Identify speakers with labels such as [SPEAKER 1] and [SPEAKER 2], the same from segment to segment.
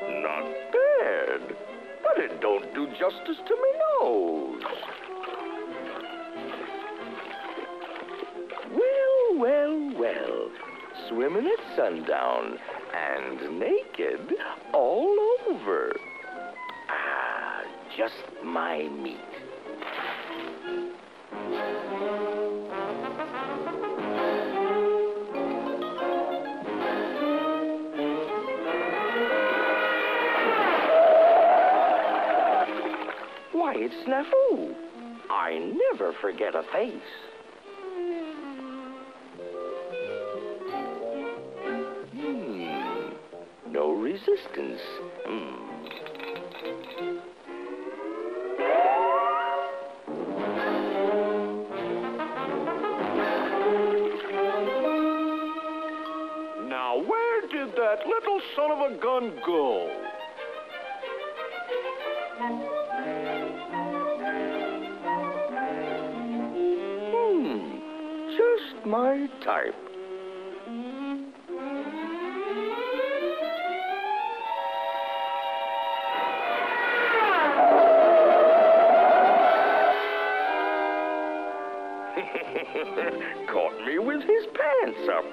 [SPEAKER 1] Not bad. But it don't do justice to me nose. Well, well, well. Swimming at sundown and naked all over. Ah, just my meat. It's Snafu. I never forget a face. Hmm. No resistance. Hmm.
[SPEAKER 2] Now, where did that little son of a gun go?
[SPEAKER 1] My type. Caught me with his pants up.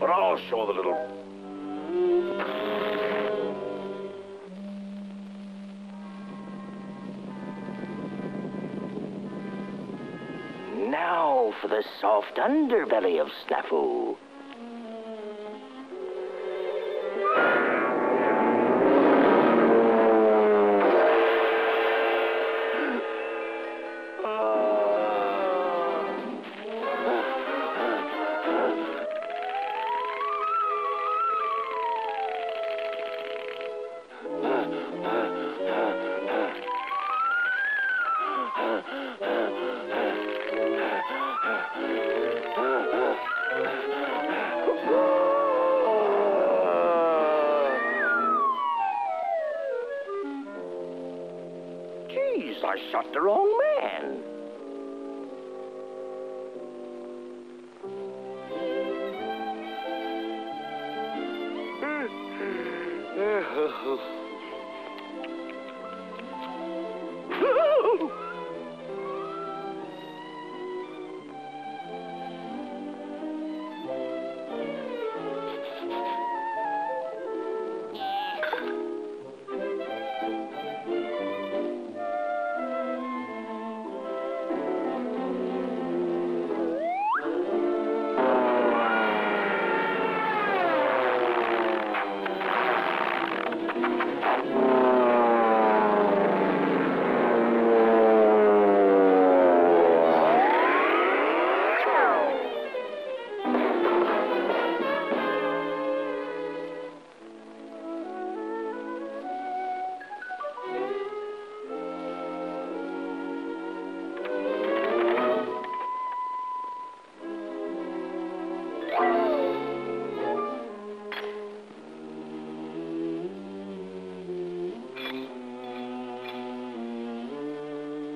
[SPEAKER 2] But I'll show the little.
[SPEAKER 1] For the soft underbelly of Snafu. Jeez, I shot the wrong man. Oh.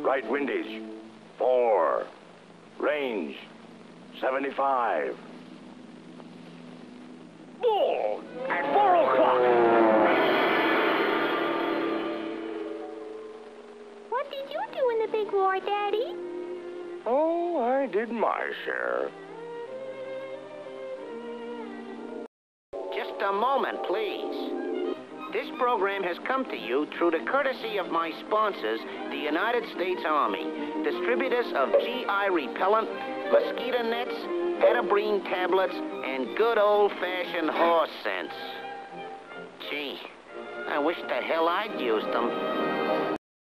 [SPEAKER 2] Right windage. Four. Range. 75. Bull! At four o'clock!
[SPEAKER 3] What did you do in the big war, Daddy?
[SPEAKER 1] Oh, I did my share.
[SPEAKER 4] Just a moment, please. This program has come to you through the courtesy of my sponsors, the United States Army, distributors of GI repellent, mosquito nets, Atabrine tablets, and good old-fashioned horse sense. Gee, I wish the hell I'd used them.